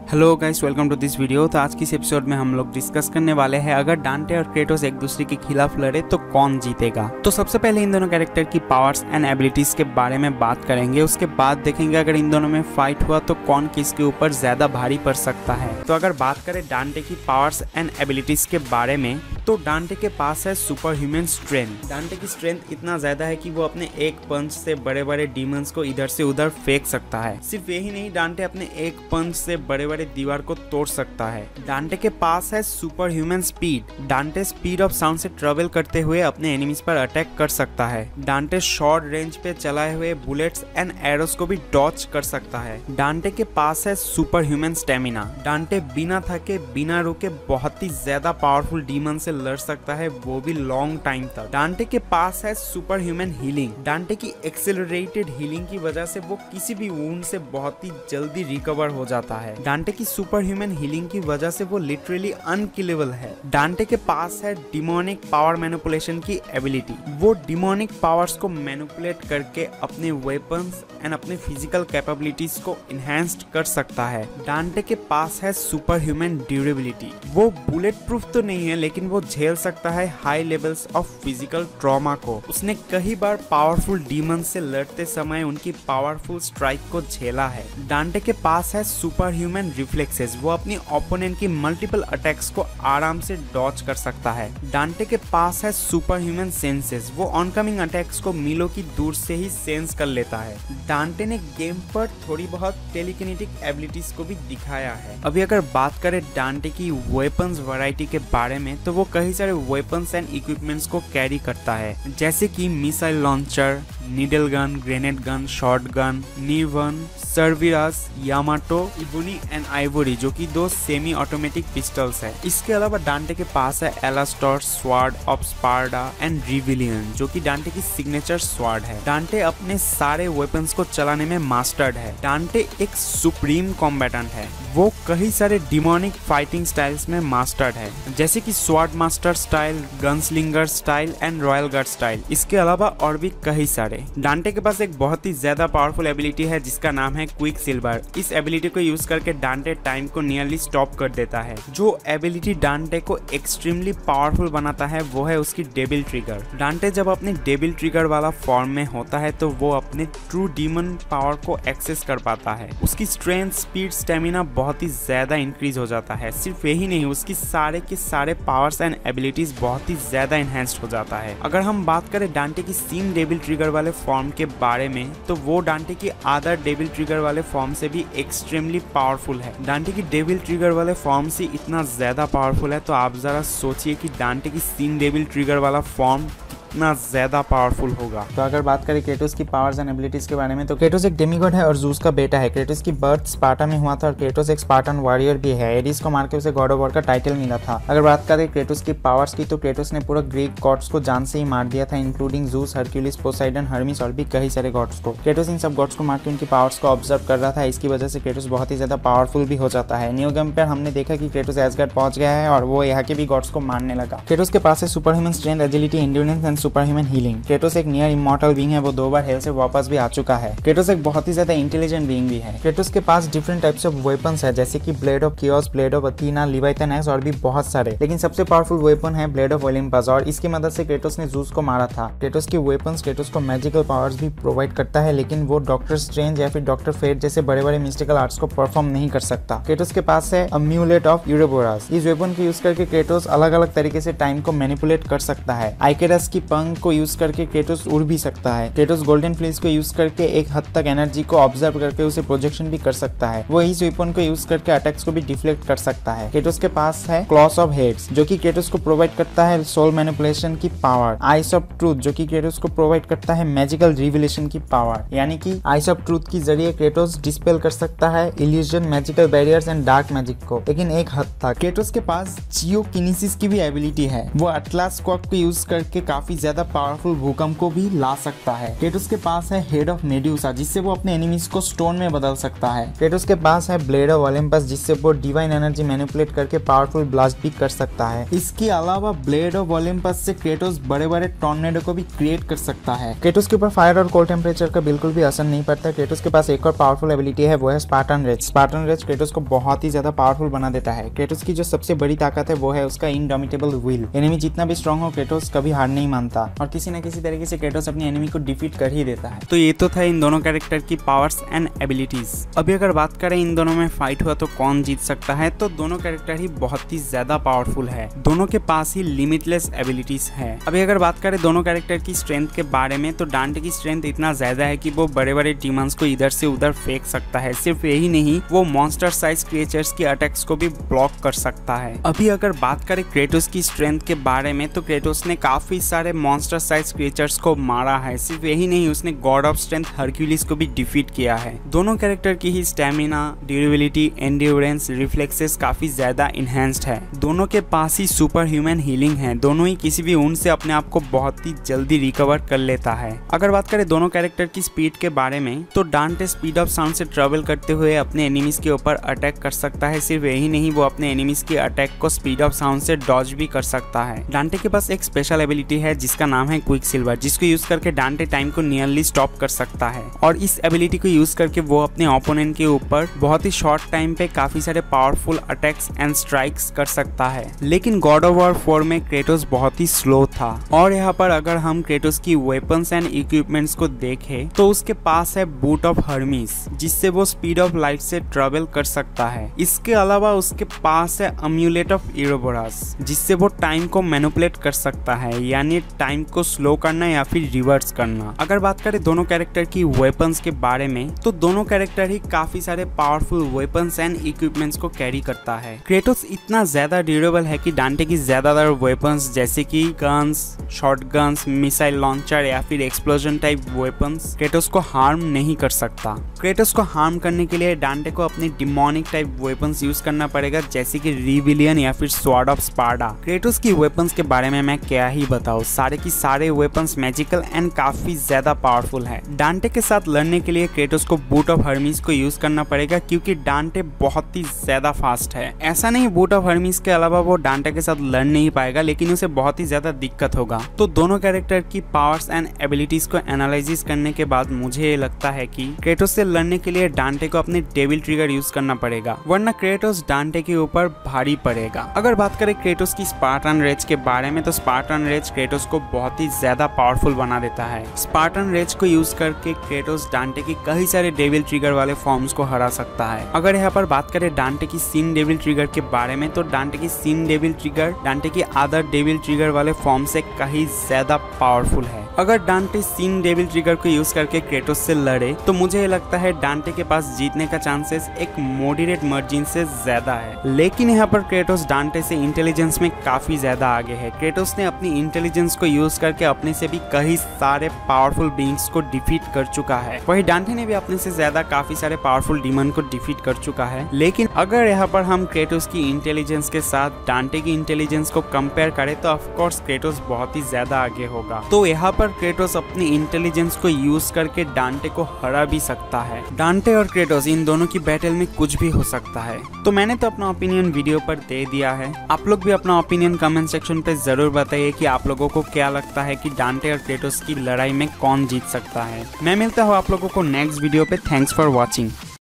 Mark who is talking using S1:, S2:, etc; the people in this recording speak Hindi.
S1: Hello guys welcome to this video तो आज की इस एपिसोड में हम लोग डिस्कस करने वाले हैं, अगर डांटे और क्रेटोस एक दूसरे के खिलाफ लड़े तो कौन जीतेगा? तो सबसे पहले इन दोनों कैरेक्टर की पावर्स एंड एबिलिटीज के बारे में बात करेंगे। उसके बाद देखेंगे अगर इन दोनों में फाइट हुआ तो कौन किसके ऊपर ज़्यादा भारी पड़ सकता है। तो अगर बात करें डांटे की पावर्स एंड एबिलिटीज के बारे में तो डांटे के पास है सुपर ह्यूमन स्ट्रेंथ डांटे की स्ट्रेंथ इतना ज़्यादा है कि वो अपने एक पंच से बड़े बड़े डीमंस को इधर से उधर फेंक सकता है। सिर्फ़ यही नहीं डांटे अपने एक पंच से बड़े बड़े दीवार को तोड़ सकता है। डांटे के पास है super human speed Dante speed of sound से ट्रेवल करते हुए अपने एनिमीज पर अटैक कर सकता है। डांटे शॉर्ट रेंज पे चलाए हुए बुलेट्स एंड एरोस को भी डॉच कर सकता है। डांटे के पास है सुपर ह्यूमन स्टेमिना डांटे बिना थके, बिना रुके बहुत ही ज़्यादा पावरफुल डीमन से लड़ सकता है, वो भी लॉन्ग टाइम तक। डांटे के पास है सुपर ह्यूमन हीलिंग डांटे की एक्सेलरेटेड हीलिंग की वजह से वो किसी भी वूंड से बहुत ही जल्दी रिकवर हो जाता है। डांटे की सुपर ह्यूमन हीलिंग की वजह से वो लिटरली अनकिलेबल है। डांटे के पास है डिमोनिक पावर मैनिपुलेशन की एबिलिटी वो डिमोनिक पावर्स को मैनिपुलेट करके अपने वेपन्स एंड अपने फ़िज़िकल कैपेबिलिटीज को इनहेंस्ड कर सकता है। डांटे के पास है सुपर ह्यूमन ड्यूरेबिलिटी वो बुलेट प्रूफ तो नहीं है, लेकिन वो झेल सकता है high levels of physical trauma को। उसने कई बार पावरफुल डीमन से लड़ते समय उनकी पावरफुल स्ट्राइक को झेला है। डांटे के पास है सुपर ह्यूमन रिफ्लेक्सेस वो अपनी ओपोनेंट की मल्टीपल अटैक्स को आराम से डॉच कर सकता है। डांटे के पास है सुपर ह्यूमन सेंसेस वो ऑनकमिंग अटैक्स को मिलो की दूर से ही सेंस कर लेता है। डांटे ने गेम पर थोड़ी बहुत टेलीकिनेटिक एबिलिटीज को भी दिखाया है। अभी अगर बात करें डांटे की वेपन्स वैरायटी के बारे में तो वो कई सारे वेपन्स एंड इक्विपमेंट्स को कैरी करता है। जैसे कि missile launcher needle gun grenade gun short gun Nevan Cerberus Yamato Ebony and Ivory जो कि दो सेमी ऑटोमेटिक पिस्टल्स है। इसके अलावा डांटे के पास है Alastor sword of Sparda and Rebellion जो कि डांटे की सिग्नेचर स्वार्ड है। डांटे अपने सारे वेपन्स को चलाने में मास्टर्ड है। डांटे एक सुप्रीम कॉम्बेटेंट है। वो कई सारे डिमोनिक फाइटिंग स्टाइल्स में मास्टर्ड है। जैसे कि sword master style gunslinger style and royal guard style इसके अलावा और भी कई सारे। डांटे के पास एक बहुत ही ज़्यादा पावरफुल एबिलिटी है, जिसका नाम है क्विक सिल्वर इस एबिलिटी को यूज़ करके डांटे टाइम को नियरली स्टॉप कर देता है। जो एबिलिटी डांटे को एक्सट्रीमली पावरफुल बनाता है, वो है उसकी डेबिल ट्रिगर डांटे जब अपने डेबिल ट्रिगर वाला फॉर्म में होता है तो वो अपने ट्रू डीमन पावर को एक्सेस कर पाता है। उसकी स्ट्रेंथ स्पीड स्टेमिना बहुत ही ज़्यादा इंक्रीज हो जाता है। सिर्फ़ यही नहीं, उसकी सारे के सारे पावर्स एंड एबिलिटीज बहुत ही ज़्यादा इनहेंस्ड हो जाता है। अगर हम बात करें डांटे की सीन डेबिल ट्रिगर वाले फॉर्म के बारे में तो वो डांटे की आदर डेबिल ट्रिगर वाले फॉर्म से भी एक्सट्रीमली पावरफुल है। डांटे की डेबिल ट्रिगर वाले फॉर्म से इतना ज़्यादा पावरफुल है तो आप जरा सोचिए कि डांटे की सीन डेबिल ट्रिगर वाला फॉर्म कितना ज़्यादा पावरफुल होगा।
S2: तो अगर बात करें क्रेटोस की पावर्स एंड एबिलिटीज के बारे में तो क्रेटोस एक डेमीगॉड है और जूस का बेटा है। क्रेटोस की बर्थ स्पार्टा में हुआ था और क्रेटोस एक स्पार्टन वॉरियर भी है। एडिस को मार के उसे गॉड ऑफ़ वॉर का टाइटल मिला था। अगर बात करें क्रेटोस की पावर्स की तो क्रेटोस ने पूरा ग्रीक गॉड्स को जान से ही मार दिया था including Zeus Hercules Poseidon Hermes और भी कई सारे गॉड्स को। क्रेटोस इन सब गॉड्स को मार के उनकी पावर्स को ऑब्ज़र्व कर रहा था। इसकी वजह से क्रेटोस बहुत ही ज़्यादा पावरफुल भी हो जाता है। न्यू गेम पर हमने देखा कि क्रेटोस एसगर्ड पहुँच गया है और वो यहाँ के भी गॉड्स को मारने लगा। क्रेटोस के पास है super human strength agility endurance super human healing Kratos एक नियर इमोर्टल बींग है, वो दो बार हेल से वापस भी आ चुका है। क्रेटोस एक बहुत ही ज़्यादा इंटेलिजेंट बींग भी है। क्रेटोस के पास डिफरेंट टाइप्स ऑफ़ वेपन्स है, जैसे कि blade of chaos blade of Athena Leviathan axe और भी बहुत सारे। लेकिन सबसे पावरफुल वेपन है ब्लेड ऑफ़ ओलिम्पस और इसकी मदद से क्रेटोस ने जूस को मारा था। क्रेटोस के वेपन्स क्रेटोस को मैजिकल पावर्स भी प्रोवाइड करता है, लेकिन वो डॉक्टर स्ट्रेंज या फिर डॉक्टर फेट जैसे बड़े बड़े मिस्टिकल आर्ट्स को परफॉर्म नहीं कर सकता। क्रेटोस के पास है अम्यूलेट ऑफ़ यूरोबोरास इस वेपन को यूज़ करके क्रेटोस अलग अलग तरीके से टाइम को मैनिपुलेट कर सकता है। आइकेरस की पंख को यूज़ करके क्रेटोस उड़ भी सकता है। क्रेटोस गोल्डन फ्लेस को यूज़ करके एक हद तक एनर्जी को ऑब्ज़र्व करके उसे प्रोजेक्शन भी कर सकता है। वो इस वेपन को यूज़ करके अटैक्स को भी डिफ्लेक्ट कर सकता है। क्रेटोस के पास है क्लॉस ऑफ़ हेड्स जो कि क्रेटोस को प्रोवाइड करता है सोल मैनिपुलेशन की पावर आइस ऑफ़ ट्रूथ जो कि क्रेटोस को प्रोवाइड करता है मैजिकल रिविलेशन की पावर यानी कि आइस ऑफ़ ट्रूथ के ज़रिए क्रेटोस डिस्पेल कर सकता है illusion magical barriers and dark magic को। लेकिन एक हद तक क्रेटोस के पास जियो की भी एबिलिटी है। वो अटलास को यूज़ करके काफ़ी ज़्यादा पावरफुल भूकंप को भी ला सकता है। क्रेटोस के पास है हेड ऑफ़ मेड्यूसा जिससे वो अपने एनिमीज को स्टोन में बदल सकता है। क्रेटोस के पास है ब्लेड ऑफ़ ओलम्पस जिससे वो डिवाइन एनर्जी मैनिपुलेट करके पावरफुल ब्लास्ट भी कर सकता है। इसके अलावा ब्लेड ऑफ़ ओलम्पस से क्रेटोस बड़े बड़े टॉर्नेडो को भी क्रिएट कर सकता है। क्रेटोस के ऊपर फायर और कोल्ड टेम्परेचर का बिल्कुल भी असर नहीं पड़ता। क्रेटोस के पास एक और पावरफुल एबिलिटी है, वो है Spartan rage Spartan rage Kratos को बहुत ही ज़्यादा पावरफुल बना देता है। क्रेटोस की जो सबसे बड़ी ताकत है, वो है उसका इनडोमिटेबल विल एनिमी जितना भी स्ट्रॉन्ग हो क्रेटोस कभी हार नहीं मानता। और किसी न किसी तरीके से क्रेटोस अपनी एनिमी को डिफीट कर ही देता है।
S1: तो ये तो था इन दोनों कैरेक्टर की पावर्स एंड एबिलिटीज अभी अगर बात करें इन दोनों में फाइट हुआ तो कौन जीत सकता है तो दोनों कैरेक्टर ही बहुत ही ज़्यादा पावरफुल है। दोनों के पास ही लिमिटलेस एबिलिटीज है। अभी अगर बात करें दोनों कैरेक्टर की स्ट्रेंथ के बारे में तो डांटे की स्ट्रेंथ इतना ज़्यादा है कि वो बड़े बड़े टीमंस को इधर से उधर फेंक सकता है। सिर्फ़ यही नहीं, वो मॉन्स्टर साइज़ क्रिएचर्स की अटैक्स को भी ब्लॉक कर सकता है। अभी अगर बात करें क्रेटोस की स्ट्रेंथ के बारे में तो क्रेटोस ने काफ़ी सारे मॉन्स्टर साइज़ क्रिएचर्स को मारा है। सिर्फ़ यही नहीं, उसने गॉड ऑफ़ स्ट्रेंथ हर्क्यूलिस को भी डिफीट किया है। दोनों कैरेक्टर की ही स्टेमिना ड्यूरेबिलिटी एंड्योरेंस रिफ्लेक्सेस काफ़ी ज़्यादा इनहेंस्ड है। दोनों के पास ही सुपर ह्यूमन हीलिंग है। दोनों ही किसी भी ऊन से अपने आप को बहुत ही जल्दी रिकवर कर लेता है। अगर बात करें दोनों कैरेक्टर की स्पीड के बारे में तो डांटे स्पीड ऑफ़ साउंड से ट्रेवल करते हुए अपने एनिमीज के ऊपर अटैक कर सकता है। सिर्फ़ यही नहीं, वो अपने एनिमीज के अटैक को स्पीड ऑफ़ साउंड से डॉज भी कर सकता है। डांटे के पास एक स्पेशल एबिलिटी है जिसका नाम है क्विक सिल्वर, जिसको यूज़ करके डांटे टाइम को नियरली स्टॉप कर सकता है। और इस एबिलिटी को यूज़ करके वो अपने ओपोनेंट के ऊपर बहुत ही शॉर्ट टाइम पे काफ़ी सारे पावरफुल अटैक्स एंड स्ट्राइक्स कर सकता है। लेकिन गॉड ऑफ़ वॉर फोर में क्रेटोस बहुत ही स्लो था। और यहाँ पर अगर हम क्रेटोस की वेपन्स एंड इक्विपमेंट्स को देखें तो उसके पास है बूट ऑफ़ हर्मिस जिससे वो स्पीड ऑफ़ लाइट से ट्रेवल कर सकता है। इसके अलावा उसके पास है अम्यूलेट ऑफ़ इरोबोरास जिससे वो टाइम को मैनुपुलेट कर सकता है, यानी टाइम को स्लो करना या फिर रिवर्स करना। अगर बात करें दोनों कैरेक्टर की वेपन्स के बारे में तो दोनों कैरेक्टर ही काफ़ी सारे पावरफुल वेपन्स एंड इक्विपमेंट्स को कैरी करता है। क्रेटोस इतना ज़्यादा ड्यूरेबल है कि डांटे की ज़्यादातर वेपन्स जैसे कि guns short guns missile launcher या फिर एक्सप्लोजन टाइप वेपन्स क्रेटोस को हार्म नहीं कर सकता। क्रेटोस को हार्म करने के लिए डांटे को अपनी डिमोनिक टाइप वेपन्स यूज़ करना पड़ेगा, जैसे कि रिविलियन या फिर स्वाड ऑफ़ स्पार्डा क्रेटोस की वेपन्स के बारे में मैं क्या ही बताऊँ? सारे की सारे वेपन्स मैजिकल एंड काफ़ी ज़्यादा पावरफुल है। डांटे के साथ लड़ने के लिए क्रेटोस को बूट ऑफ़ हर्मीज को यूज़ करना पड़ेगा क्योंकि डांटे बहुत ही ज़्यादा फास्ट है। ऐसा नहीं बूट ऑफ़ हर्मीज के अलावा वो डांटे के साथ लड़ नहीं पाएगा, लेकिन उसे बहुत ही ज़्यादा दिक्कत होगा। तो दोनों कैरेक्टर की पावर्स एंड एबिलिटीज को एनालिसिस करने के बाद मुझे ये लगता है कि क्रेटोस से लड़ने के लिए डांटे को अपने डेविल ट्रिगर यूज़ करना पड़ेगा, वरना क्रेटोस डांटे के ऊपर भारी पड़ेगा। अगर बात करें क्रेटोस की स्पार्टन रेज के बारे में तो स्पार्टन रेज क्रेटोस को बहुत ही ज़्यादा पावरफुल बना देता है। स्पार्टन रेज को यूज़ करके क्रेटोस डांटे की कई सारे डेविल ट्रिगर वाले फॉर्म्स को हरा सकता है। अगर यहाँ पर बात करें डांटे की सीन डेविल ट्रिगर के बारे में तो डांटे की सीन डेविल ट्रिगर डांटे की अदर डेविल ट्रिगर वाले फॉर्म से कहीं ज़्यादा पावरफुल है। अगर डांटे सीन डेविल ट्रिगर को यूज़ करके क्रेटोस से लड़े तो मुझे लगता है डांटे के पास जीतने का चांसेस एक मॉडरेट मर्जिन से ज़्यादा है। लेकिन यहाँ पर क्रेटोस डांटे से इंटेलिजेंस में काफ़ी ज़्यादा आगे है। क्रेटोस ने अपनी इंटेलिजेंस को यूज़ करके अपने से भी कई सारे पावरफुल बींग्स को डिफीट कर चुका है। वही डांटे ने भी अपने से ज़्यादा काफ़ी सारे पावरफुल डीमन को डिफीट कर चुका है। लेकिन अगर यहाँ पर हम क्रेटोस की इंटेलिजेंस के साथ डांटे की इंटेलिजेंस को कंपेयर करें तो ऑफकोर्स क्रेटोस बहुत ही ज़्यादा आगे होगा। तो यहाँ पर क्रेटोस अपनी इंटेलिजेंस को यूज़ करके डांटे को हरा भी सकता है। डांटे और क्रेटोस, इन दोनों की बैटल में कुछ भी हो सकता है। तो मैंने तो अपना ओपिनियन वीडियो पर दे दिया है। आप लोग भी अपना ओपिनियन कमेंट सेक्शन पे ज़रूर बताइए कि आप लोगों को क्या लगता है कि डांटे और क्रेटोस की लड़ाई में कौन जीत सकता है। मैं मिलता हूँ आप लोगों को नेक्स्ट वीडियो पे। Thanks for watching